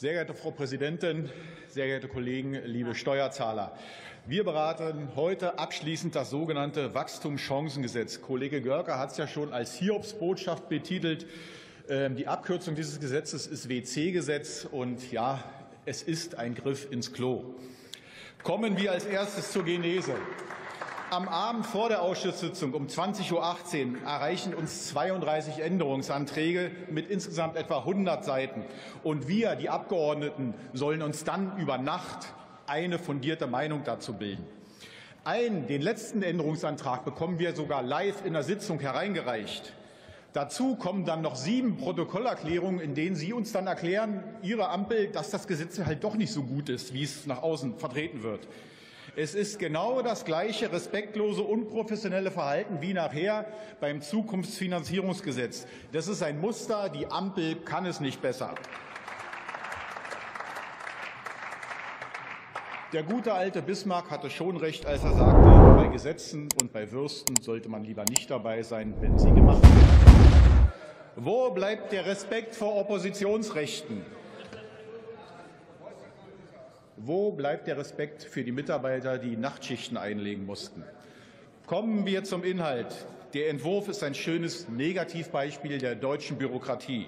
Sehr geehrte Frau Präsidentin, sehr geehrte Kollegen, liebe Steuerzahler! Wir beraten heute abschließend das sogenannte Wachstumschancengesetz. Kollege Görke hat es ja schon als Hiobsbotschaft betitelt. Ähm, die Abkürzung dieses Gesetzes ist WC-Gesetz und ja, es ist ein Griff ins Klo. Kommen wir als erstes zur Genese. Am Abend vor der Ausschusssitzung um 20.18 Uhr erreichen uns 32 Änderungsanträge mit insgesamt etwa 100 Seiten. Und wir, die Abgeordneten, sollen uns dann über Nacht eine fundierte Meinung dazu bilden. Einen, den letzten Änderungsantrag, bekommen wir sogar live in der Sitzung hereingereicht. Dazu kommen dann noch sieben Protokollerklärungen, in denen Sie uns dann erklären, Ihre Ampel, dass das Gesetz halt doch nicht so gut ist, wie es nach außen vertreten wird. Es ist genau das gleiche respektlose, unprofessionelle Verhalten wie nachher beim Zukunftsfinanzierungsgesetz. Das ist ein Muster. Die Ampel kann es nicht besser. Der gute alte Bismarck hatte schon recht, als er sagte, bei Gesetzen und bei Würsten sollte man lieber nicht dabei sein, wenn sie gemacht werden. Wo bleibt der Respekt vor Oppositionsrechten? Wo bleibt der Respekt für die Mitarbeiter, die Nachtschichten einlegen mussten? Kommen wir zum Inhalt. Der Entwurf ist ein schönes Negativbeispiel der deutschen Bürokratie.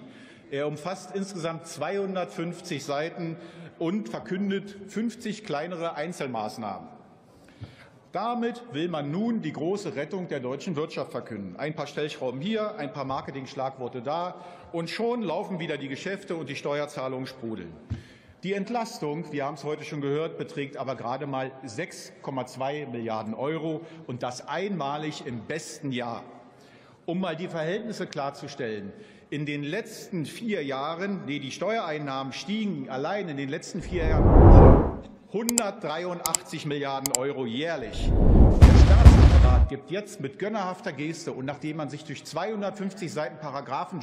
Er umfasst insgesamt 250 Seiten und verkündet 50 kleinere Einzelmaßnahmen. Damit will man nun die große Rettung der deutschen Wirtschaft verkünden. Ein paar Stellschrauben hier, ein paar Marketing-Schlagworte da, und schon laufen wieder die Geschäfte und die Steuerzahlungen sprudeln. Die Entlastung, wir haben es heute schon gehört, beträgt aber gerade mal 6,2 Milliarden Euro und das einmalig im besten Jahr. Um mal die Verhältnisse klarzustellen, in den letzten vier Jahren, nee, die Steuereinnahmen stiegen allein in den letzten vier Jahren 183 Milliarden Euro jährlich. Der Staatsapparat gibt jetzt mit gönnerhafter Geste und nachdem man sich durch 250 Seiten Paragraphen